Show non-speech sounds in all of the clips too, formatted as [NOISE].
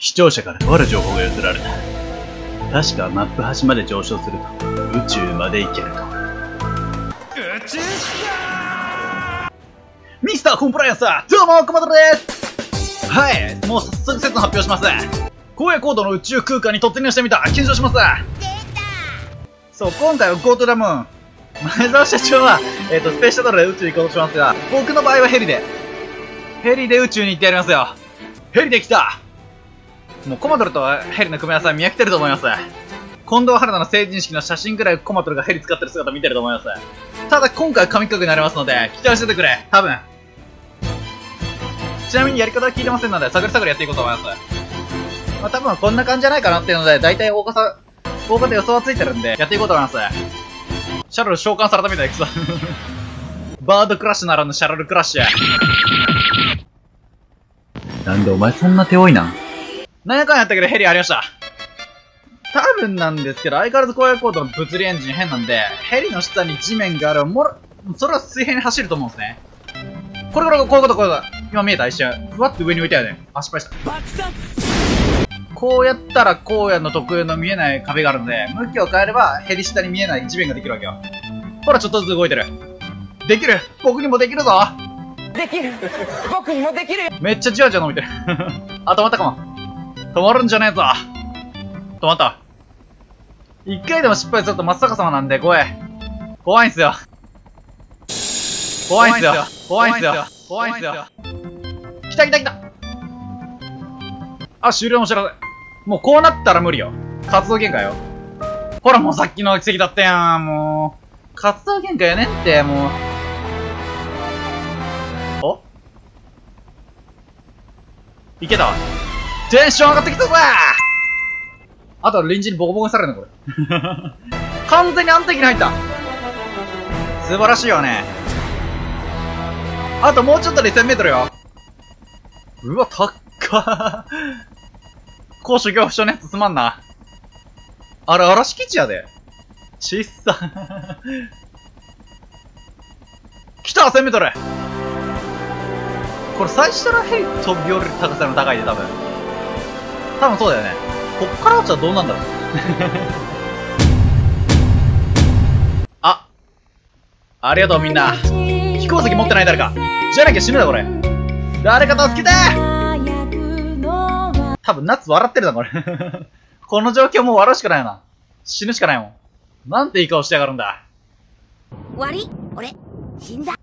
視聴者からとある情報が寄せられた。確かマップ端まで上昇すると宇宙まで行けると。宇宙ミスターコンプライアンスどうも、コマドですはい、もう早速説の発表します。荒野コードの宇宙空間に突入してみた検証しますそう、今回はゴートダムーン。前澤社長は、えっ、と、スペースシャトルで宇宙に行こうとしますが、僕の場合はヘリで、ヘリで宇宙に行ってやりますよ。ヘリで来たもうコマドルとヘリの組み合わせは見飽きてると思います。近藤春菜の成人式の写真ぐらいコマドルがヘリ使ってる姿見てると思います。ただ今回は神企画になりますので、期待しててくれ。多分。ちなみにやり方は聞いてませんので、探り探りやっていこうと思います。まあ多分こんな感じじゃないかなっていうので、大体大方、大方予想はついてるんで、やっていこうと思います。シャロル召喚されたみたいです。[LAUGHS] バードクラッシュならぬシャロルクラッシュ。なんでお前そんな手多いな。何やかんやったけどヘリありました。多分なんですけど、相変わらず荒野コードの物理エンジン変なんで、ヘリの下に地面があるもろ、それは水平に走ると思うんですね。これこれ、こういうこと、こういうこと。今見えた一瞬。ふわって上に浮いたよね。あ、失敗した。こうやったら荒野の特有の見えない壁があるので、向きを変えればヘリ下に見えない地面ができるわけよ。ほら、ちょっとずつ動いてる。できる僕にもできるぞできる僕にもできるめっちゃじわじわ伸びてる。[LAUGHS] あ、止まったかも。止まるんじゃねえぞ。止まった。一回でも失敗すると真っ逆さまなんで怖い。怖いんすよ。怖いんすよ。怖いんすよ。怖いんすよ。来た来た来たあ、終了の知らせ。もうこうなったら無理よ。活動限界よ。ほらもうさっきの奇跡だったやん、もう。活動限界やねって、もう。お？いけた？わ。テンション上がってきたぞあとは臨時にボコボコにされるのこれ。[LAUGHS] 完全に安定期に入った素晴らしいよね。あともうちょっとで1000メートルよ。うわ、高っか。高所恐怖症のやつすまんな。あれ、嵐基地やで。ちっさ。来た !1000 メートルこれ最初のヘリ飛び降りる高さの高いで、多分。多分そうだよね。こっから落ちたらどうなんだろう。[LAUGHS] あ。ありがとうみんな。飛行石持ってない誰か。じゃなきゃ死ぬだこれ。誰か助けて多分夏笑ってるなこれ。[LAUGHS] この状況もう笑うしかないよな。死ぬしかないもん。なんていい顔してやがるんだ。悪い俺、死んだ。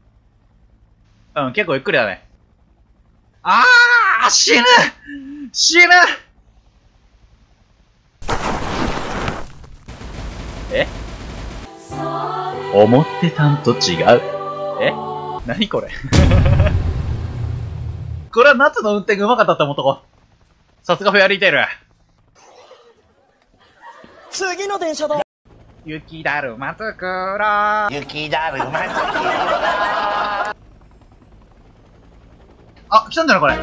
うん、結構ゆっくりだね。あー死ぬ死ぬ思ってたんと違う。え？何これ？[LAUGHS] これは夏の運転が上手かったって思っとこう。さすがフェアリーテール。次の電車だ雪だるまつくろ雪だるまあ、来たんじゃないこれ。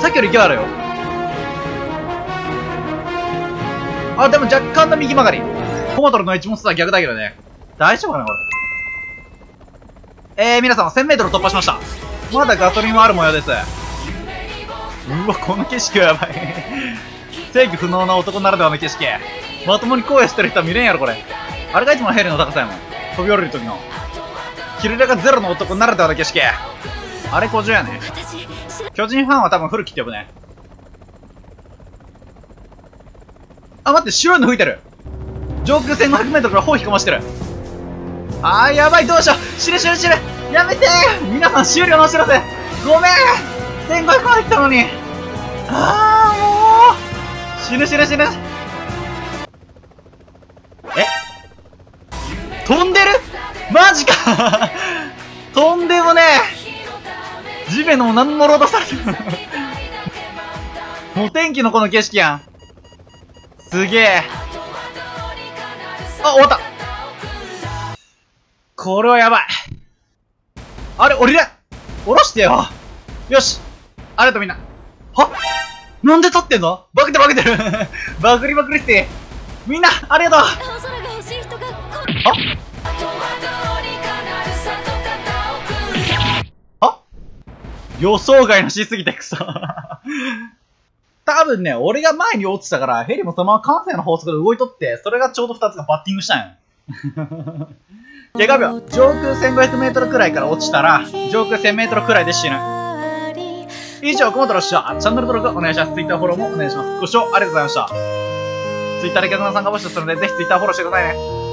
さっきより勢いあるよ。あ、でも若干の右曲がり。コマトルの一物とは逆だけどね。大丈夫かな？これ。えー、皆さん1000メートル突破しました。まだガソリンはある模様です。うわ、この景色はやばい。制御不能な男ならではの景色。まともに荒野してる人は見れんやろ、これ。あれがいつもヘリの高さやもん。飛び降りる時の。キルレがゼロの男ならではの景色。あれ、古城やね。巨人ファンは多分古きって呼ぶね。あ、待って、白いの吹いてる。上空1500メートルから砲引かましてる。あー、やばい、どうしよう。死ぬ死ぬ死ぬ。やめて皆さん終了のお知らせ。ごめん !1500 まで来たのに。あー、もう。死ぬ死ぬ死ぬ。え？飛んでる？マジか [LAUGHS] とんでもねえ地面のも何もロードされてる [LAUGHS] もう天気のこの景色やん。すげえ。あ、終わった。これはやばい。あれ、降りれ。降ろしてよ。よし。ありがとうみんな。は？なんで立ってんの？バケてバケてる。[LAUGHS] バグりまくりって。みんな、ありがとう。あ？予想外のしすぎてくそ。多分ね、俺が前に落ちたから、ヘリもそのまま関西の法則で動いとって、それがちょうど2つがバッティングしたんや。で、画秒、上空1500メートルくらいから落ちたら、上空1000メートルくらいで死ぬ。以上、コモトロッシャー。チャンネル登録お願いします。Twitter フォローもお願いします。ご視聴ありがとうございました。Twitter で逆な参加募集するので、ぜひ Twitter フォローしてくださいね。